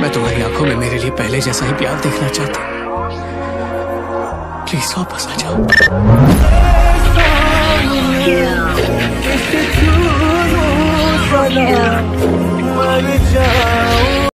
मैं तुम्हारी आँखों में मेरे लिए पहले जैसा ही प्यार देखना चाहता हूँ। प्लीज़ वापस आ जाओ।